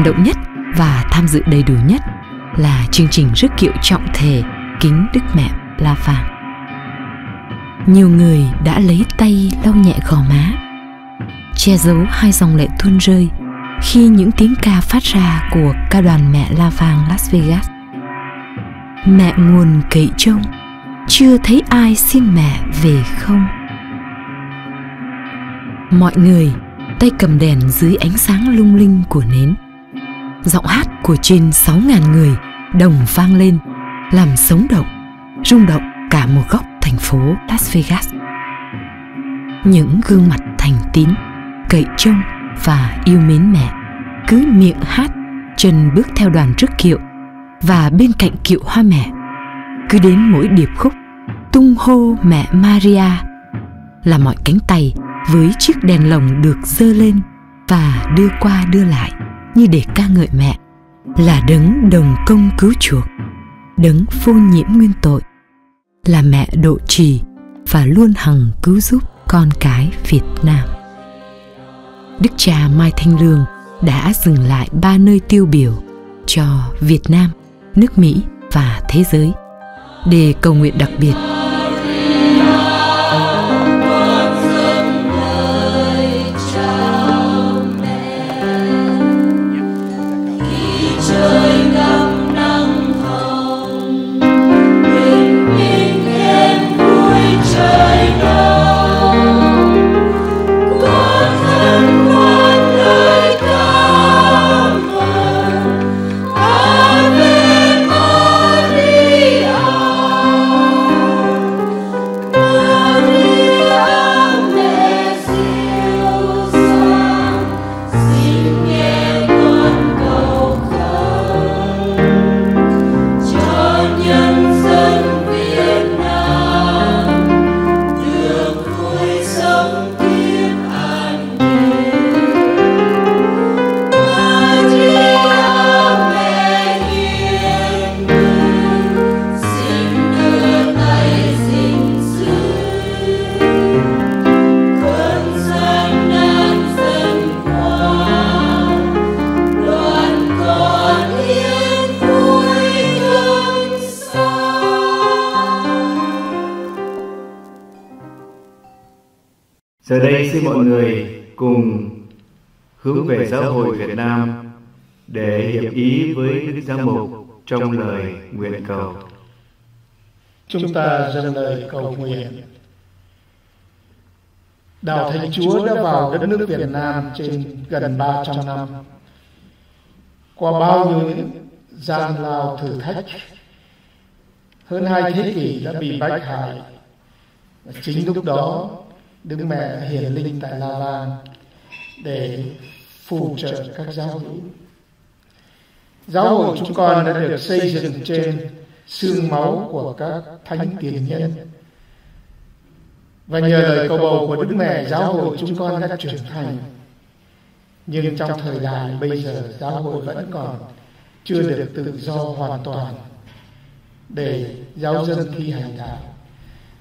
cảm động nhất và tham dự đầy đủ nhất là chương trình rước kiệu trọng thể kính Đức Mẹ La Phàng. Nhiều người đã lấy tay lau nhẹ gò má, che giấu hai dòng lệ tuôn rơi khi những tiếng ca phát ra của ca đoàn mẹ La Vàng Las Vegas. Mẹ nguồn cậy trông, chưa thấy ai xin mẹ về không. Mọi người tay cầm đèn dưới ánh sáng lung linh của nến. Giọng hát của trên 6.000 người đồng vang lên, làm sống động, rung động cả một góc thành phố Las Vegas. Những gương mặt thành tín, cậy trông và yêu mến mẹ cứ miệng hát chân bước theo đoàn rước kiệu và bên cạnh kiệu hoa mẹ cứ đến mỗi điệp khúc tung hô mẹ Maria là mọi cánh tay với chiếc đèn lồng được dơ lên và đưa qua đưa lại như để ca ngợi mẹ là đấng đồng công cứu chuộc đấng vô nhiễm nguyên tội là mẹ độ trì và luôn hằng cứu giúp con cái Việt Nam. Đức cha Mai Thanh Lương đã dừng lại ba nơi tiêu biểu cho Việt Nam, nước Mỹ và thế giới để cầu nguyện đặc biệt xin mọi người cùng hướng về giáo hội Việt Nam để hiệp ý với Đức Giám mục trong lời nguyện cầu. Chúng ta dâng lời cầu nguyện. Đạo Thánh Chúa đã vào đất nước Việt Nam trên gần 300 năm. Qua bao nhiêu gian lao thử thách, hơn hai thế kỷ đã bị bách hại. Chính lúc đó Đức Mẹ hiển linh tại La Lan để phù trợ các giáo hữu. Giáo hội chúng con đã được xây dựng trên xương máu của các thánh tiền nhân. Và nhờ lời cầu bầu của Đức Mẹ, giáo hội chúng con đã trưởng thành. Nhưng trong thời đại bây giờ, giáo hội vẫn còn chưa được tự do hoàn toàn để giáo dân thi hành đạo.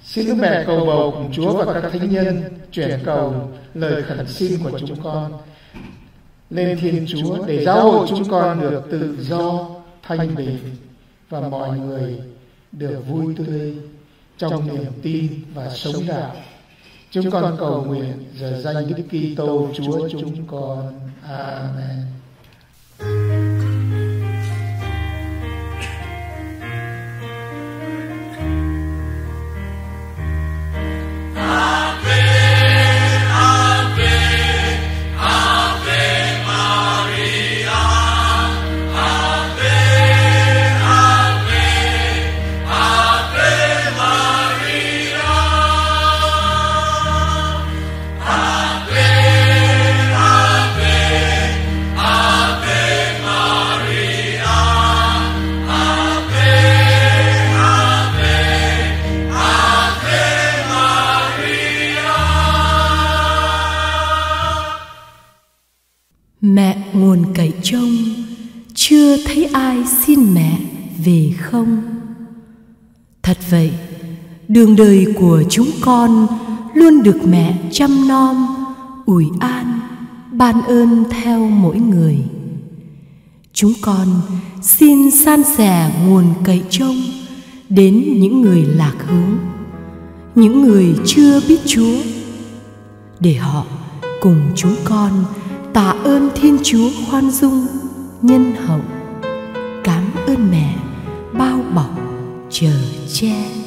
Xin Đức Mẹ cầu bầu cùng Chúa và các thánh nhân chuyển cầu lời khẩn xin của chúng con lên Thiên Chúa để giáo hội chúng con được tự do, thanh bình và mọi người được vui tươi trong niềm tin và sống đạo. Chúng con cầu nguyện giờ danh Đức Kitô Chúa chúng con. Amen. Đường đời của chúng con Luôn được mẹ chăm nom, ủi an, ban ơn theo mỗi người. Chúng con xin san sẻ nguồn cậy trông đến những người lạc hướng, những người chưa biết chúa, để họ cùng chúng con tạ ơn thiên chúa khoan dung, nhân hậu. Cảm ơn mẹ bao bọc, chờ che.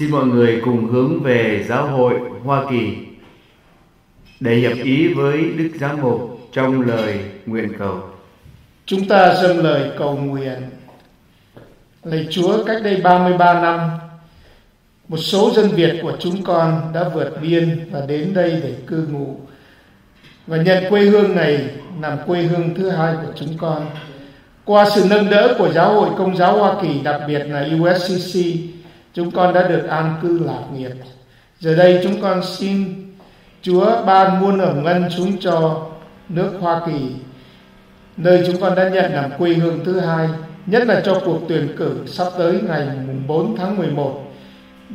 Xin mọi người cùng hướng về giáo hội Hoa Kỳ để hiệp ý với Đức Giám mục trong lời nguyện cầu. Chúng ta dâng lời cầu nguyện. Lạy Chúa, cách đây 33 năm, một số dân Việt của chúng con đã vượt biên và đến đây để cư ngụ và nhận quê hương này làm quê hương thứ hai của chúng con. Qua sự nâng đỡ của Giáo hội Công giáo Hoa Kỳ, đặc biệt là USCC, chúng con đã được an cư lạc nghiệp. Giờ đây chúng con xin chúa ban muôn ở ngân xuống cho nước hoa kỳ, nơi chúng con đã nhận làm quê hương thứ hai, nhất là cho cuộc tuyển cử sắp tới ngày 4 tháng 11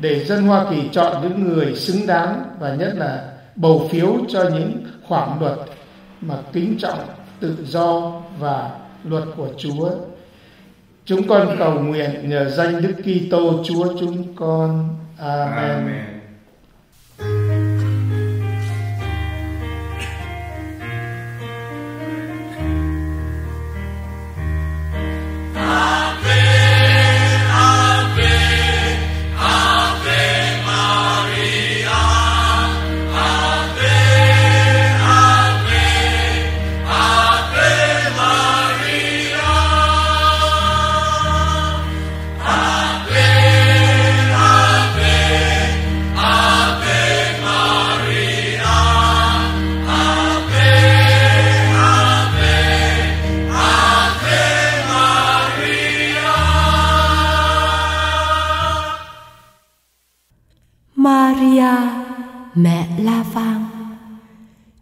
để dân Hoa Kỳ chọn những người xứng đáng và nhất là bầu phiếu cho những khoản luật mà kính trọng tự do và luật của Chúa. Chúng con cầu nguyện nhờ danh Đức Kitô Chúa chúng con. Amen. Amen. mẹ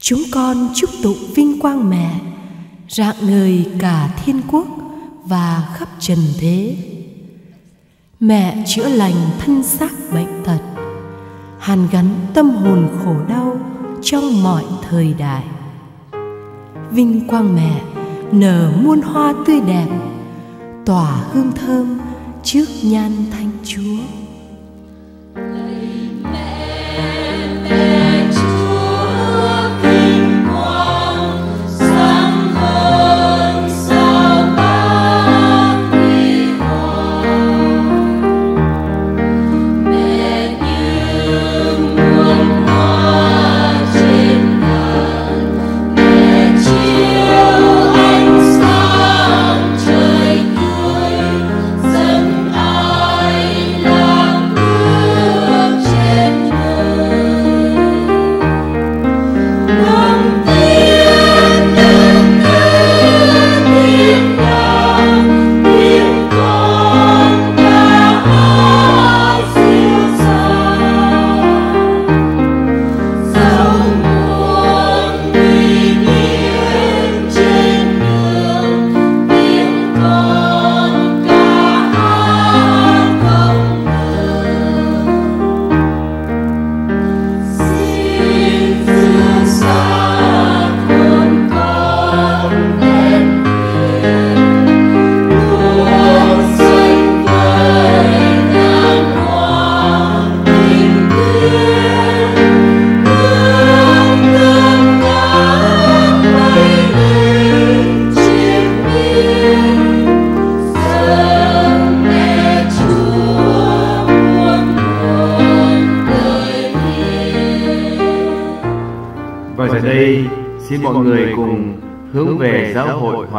chúng con chúc tụng vinh quang mẹ, rạng ngời cả thiên quốc và khắp trần thế. Mẹ chữa lành thân xác bệnh tật, hàn gắn tâm hồn khổ đau trong mọi thời đại. Vinh quang mẹ nở muôn hoa tươi đẹp, tỏa hương thơm trước nhan thánh chúa.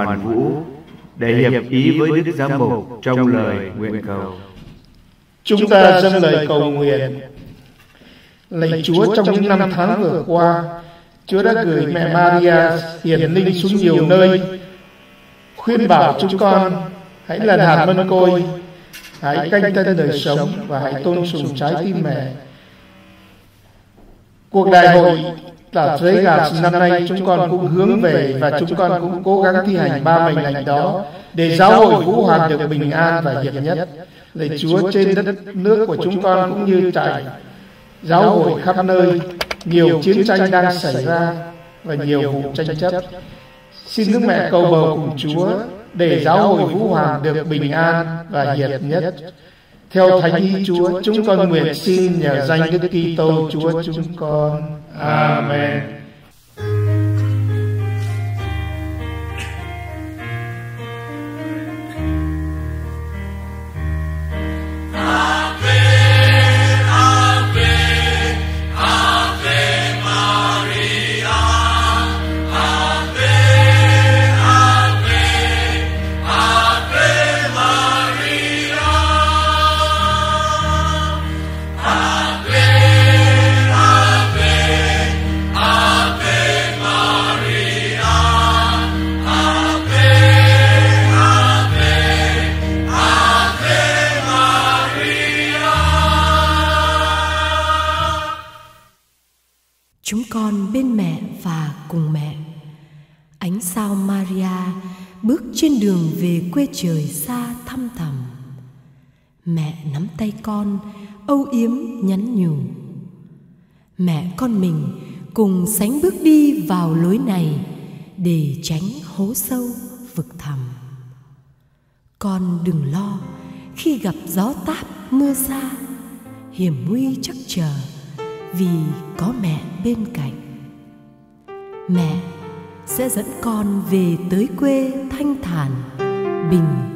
Hoàn Vũ để hiệp ý với Đức Giám mục trong lời nguyện cầu. Chúng ta dâng lời cầu nguyện. Lạy Chúa trong những năm tháng vừa qua, Chúa đã gửi mẹ Maria hiền linh xuống nhiều nơi, khuyên bảo chúng con hãy là hạt mân côi, hãy canh tân đời sống và hãy tôn sùng trái tim mẹ. Cuộc đại hội là giới gạt năm nay chúng con cũng hướng về và chúng con cũng cố gắng thi hành ba mệnh lệnh đó để giáo hội Vũ Hoàn được bình an và hiệp nhất. Lạy Chúa trên đất nước của chúng con cũng như tại giáo hội khắp nơi, nhiều chiến tranh đang xảy ra và nhiều vụ tranh chấp. Xin Đức Mẹ cầu bầu cùng Chúa để giáo hội Vũ Hoàng được bình an và hiệp nhất. Theo Thánh ý Chúa, chúng con nguyện xin nhờ danh Đức Kitô Chúa chúng con. Amen. Chúng con bên mẹ và cùng mẹ. Ánh sao Maria bước trên đường về quê trời xa thăm thẳm. Mẹ nắm tay con, âu yếm nhắn nhủ. Mẹ con mình cùng sánh bước đi vào lối này để tránh hố sâu vực thẳm. Con đừng lo khi gặp gió táp mưa xa, hiểm nguy chắc chờ vì có mẹ bên cạnh. Mẹ sẽ dẫn con về tới quê thanh thản, bình